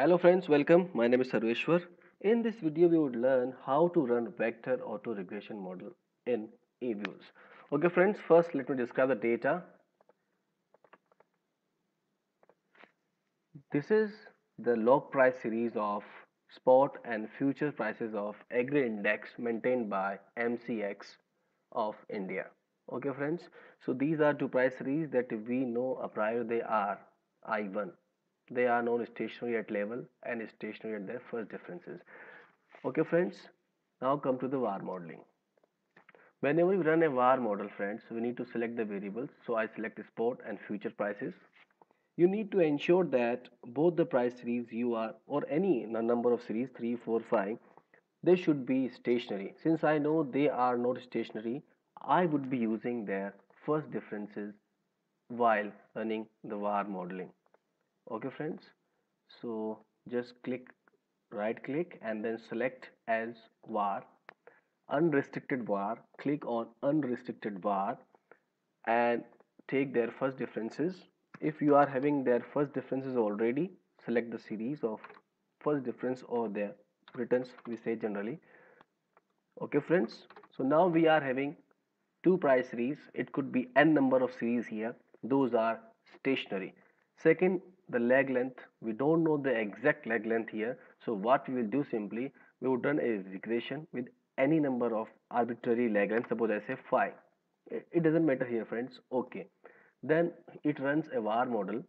Hello friends, welcome. My name is Sarveshwar. In this video, we would learn how to run vector auto regression model in eViews. Okay friends, first let me describe the data. This is the log price series of spot and future prices of agri index maintained by MCX of India. Okay friends, so these are two price series that we know a prior they are I1 they are known stationary at level and stationary at their first differences. Okay friends now come to the var modeling. Whenever we run a var model friends we need to select the variables. So i select spot and future prices. You need to ensure that both the price series you are or any number of series 3 4 5 they should be stationary. Since i know they are not stationary i would be using their first differences while running the var modeling okay friends. So just click right click and then select as var unrestricted var. Click on unrestricted var and take their first differences. If you are having their first differences already select the series of first difference or their returns we say generally. Okay friends. So now we are having two price series. It could be n number of series here. Those are stationary. Second the lag length. We don't know the exact lag length here. So what we will do simply we would run a regression with any number of arbitrary lag length suppose I say 5 it doesn't matter here friends. Okay. Then it runs a var model.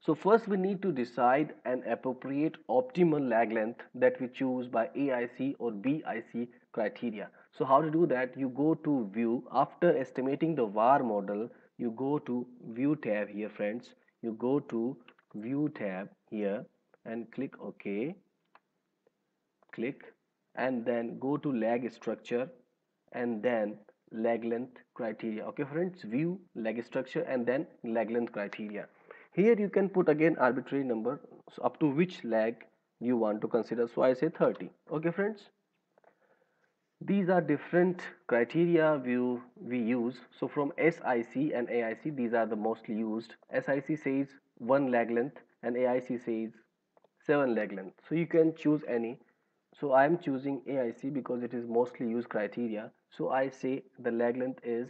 So first we need to decide an appropriate optimal lag length that we choose by AIC or BIC criteria. So how to do that? You go to view. After estimating the VAR model, you go to view tab here friends you go to view tab here and click ok. Click and then go to lag structure and then lag length criteria. Okay friends view lag structure and then lag length criteria. Here you can put again arbitrary number so up to which lag you want to consider. So i say 30 okay friends these are different criteria we, we use. So from SIC and AIC these are the mostly used. SIC says one lag length and AIC says seven lag length. So you can choose any. So I am choosing AIC because it is mostly used criteria. So I say the lag length is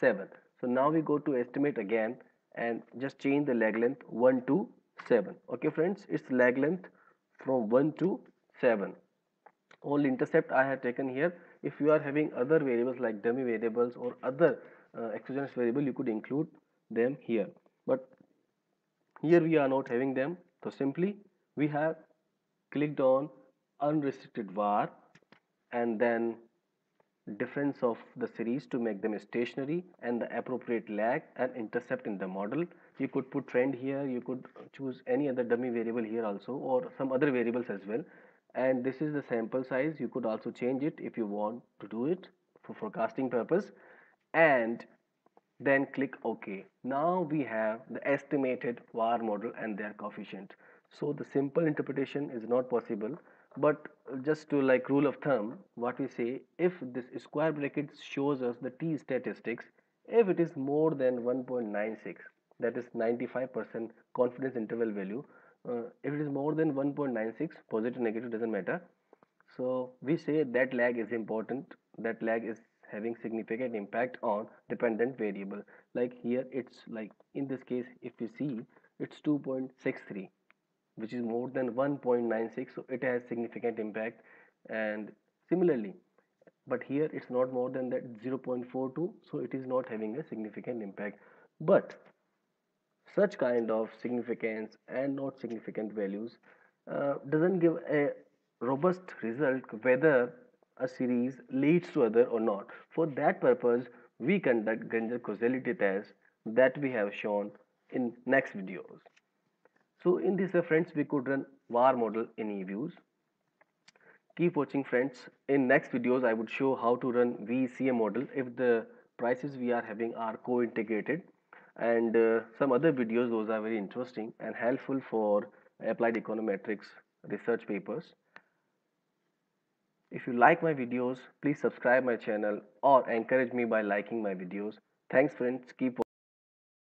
7 so now we go to estimate again and just change the lag length 1 to 7 okay friends it's lag length from 1 to 7 all intercept I have taken here if you are having other variables like dummy variables or other uh, exogenous variable you could include them here. But here we are not having them. So simply we have clicked on unrestricted var and then difference of the series to make them stationary and the appropriate lag and intercept in the model. You could put trend here. You could choose any other dummy variable here also or some other variables as well and this is the sample size you could also change it if you want to do it for forecasting purpose and then click OK. Now we have the estimated VAR model and their coefficient. So the simple interpretation is not possible but just to like rule of thumb what we say if this square bracket shows us the t statistics if it is more than 1.96 that is 95% confidence interval value uh, if it is more than 1.96 positive negative doesn't matter. So we say that lag is important. That lag is having significant impact on dependent variable. Like here it's like in this case if you see it's 2.63 which is more than 1.96 so it has significant impact. And similarly but here it's not more than that 0.42 so it is not having a significant impact. But such kind of significance and not significant values uh, doesn't give a robust result whether a series leads to other or not. For that purpose, we conduct Granger causality test that we have shown in next videos. So in this reference, we could run VAR model in eViews. Keep watching friends. In next videos, I would show how to run VCA model if the prices we are having are co-integrated and uh, some other videos those are very interesting and helpful for applied econometrics research papers. If you like my videos please subscribe my channel or encourage me by liking my videos. Thanks friends. Keep